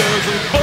there's a